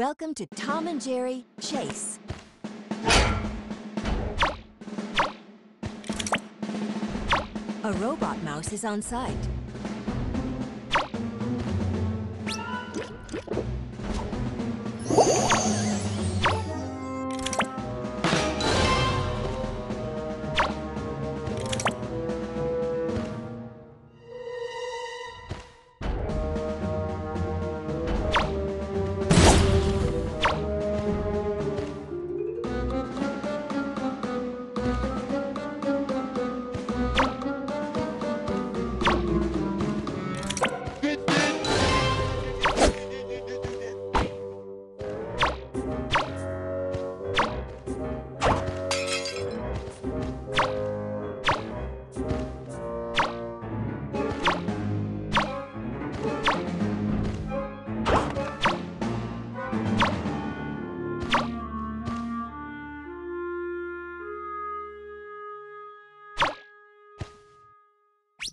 Welcome to Tom and Jerry Chase. A robot mouse is on site.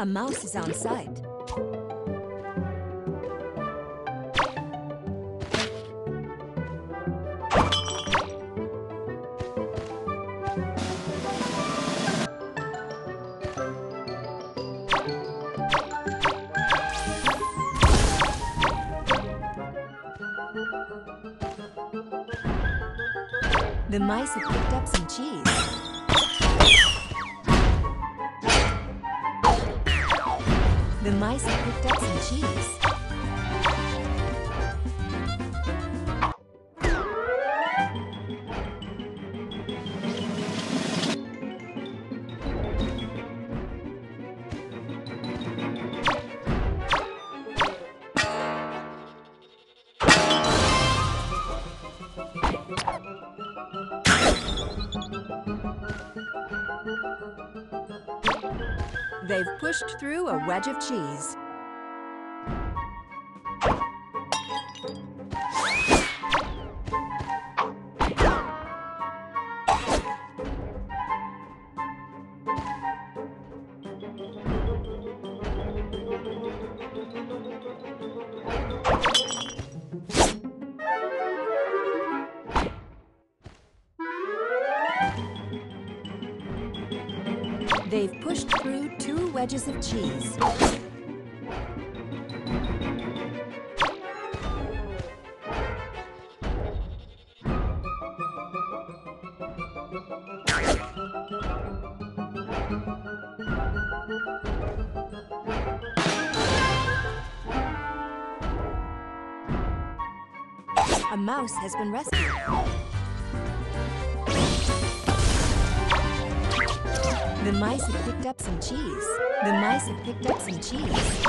A mouse is on site. The mice have picked up some cheese. The mice have picked up some cheese. They've pushed through a wedge of cheese. They've pushed through two wedges of cheese. A mouse has been rescued. The mice have picked up some cheese. The mice have picked up some cheese.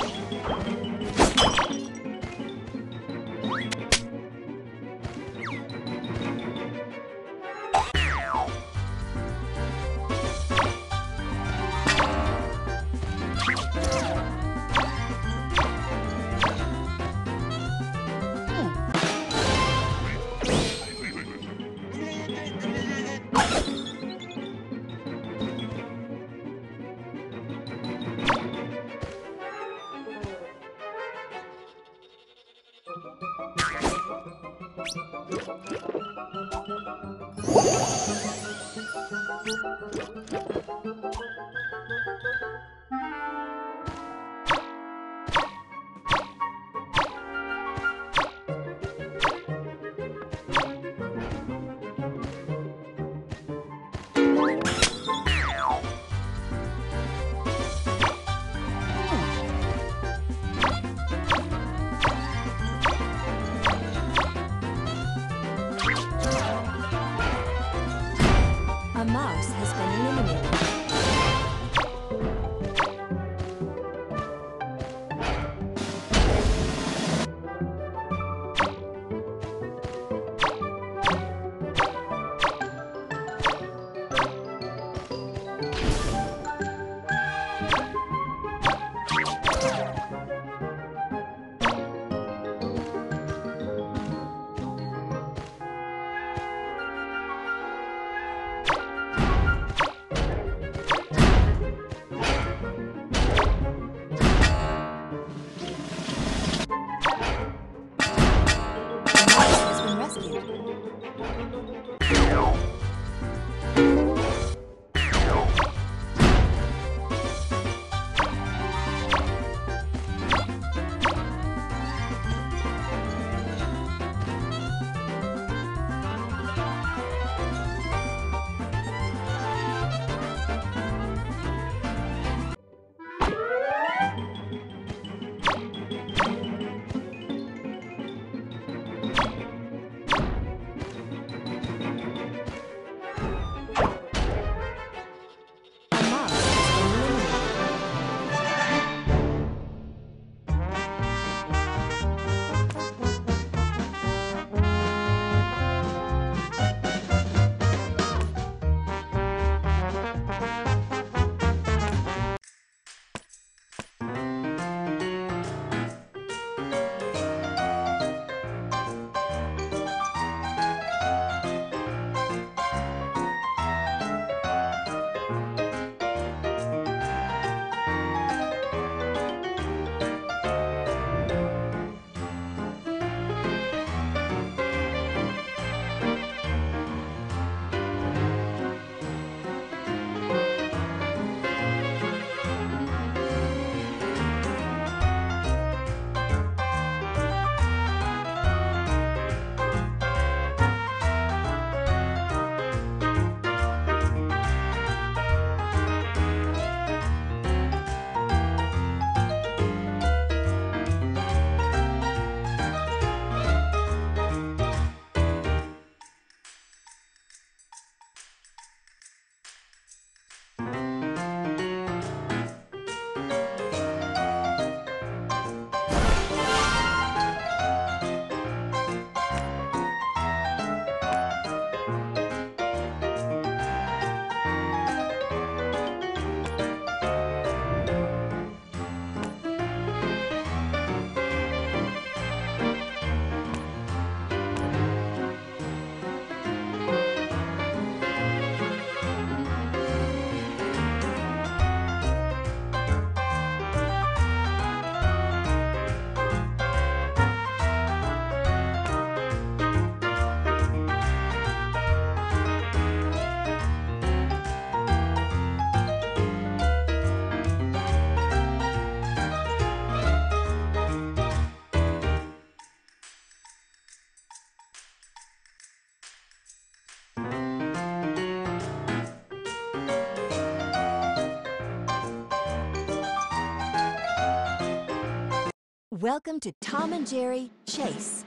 Welcome to Tom and Jerry Chase.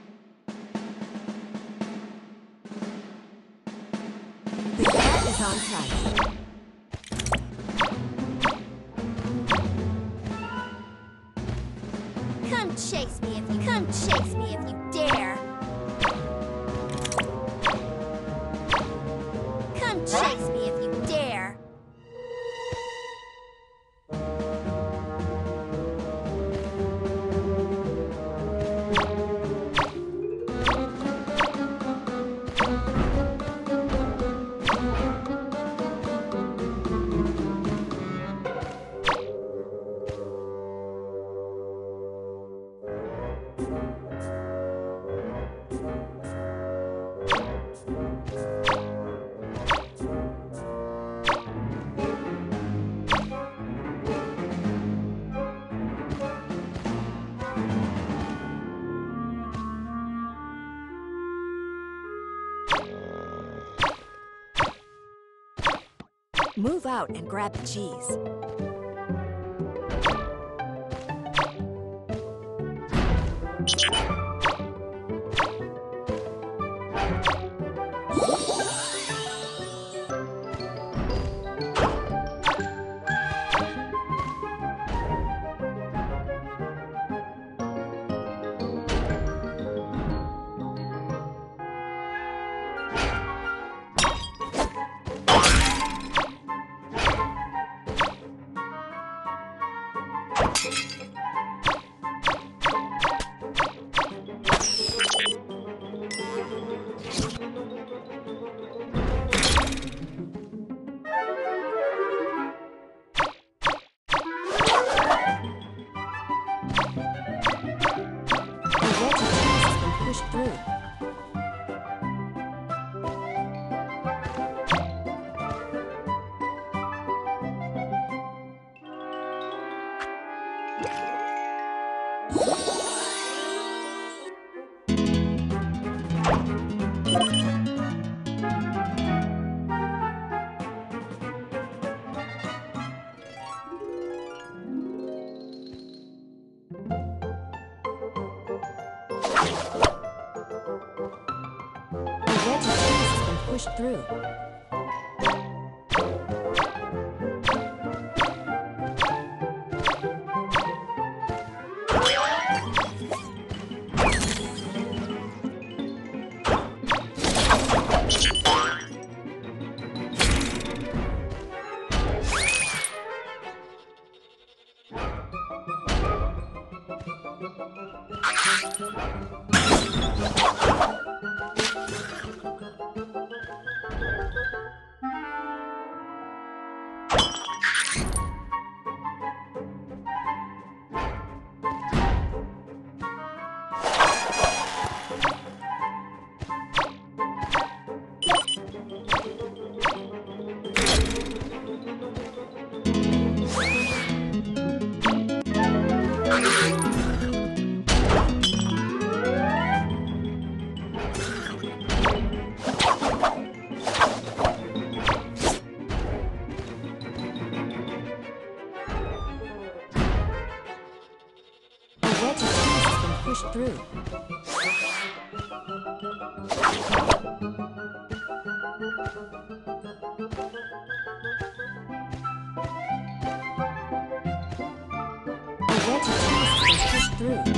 The cat is on site. Come chase me if you come chase me if you dare. move out and grab the cheese. Has pushed through. Through. The wedge of has through.